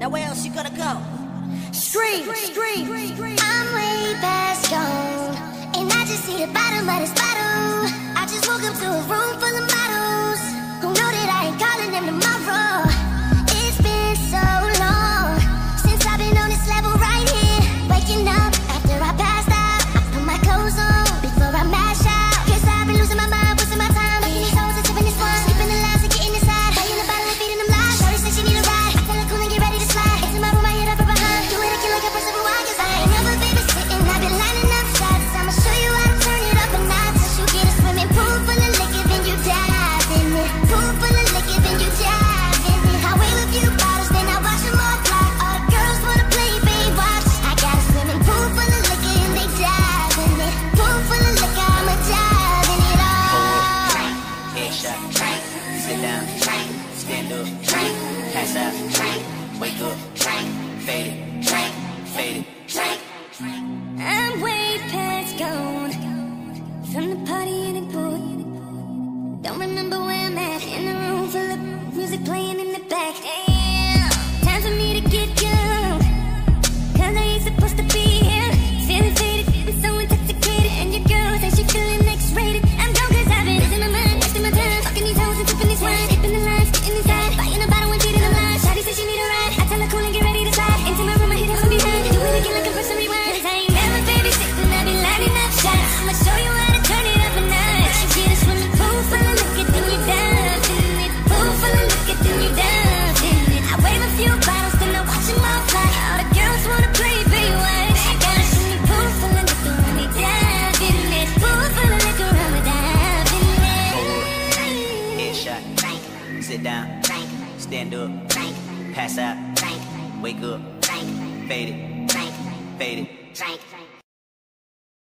Now where else you gonna go? Stream, stream. I'm way past gone, and I just see the bottom of this bottle. Take shot. Drink. Sit down. Drink. Stand up. Drink. Pass out. Drink. Wake up. Drink. Fade it. Drink. Fade it. Drink. I'm way past gone from the party in the pool. Don't remember where I'm at in the room full of music playing in the back. Hey. Sit down, stand up, pass out, wake up, fade it, fade it.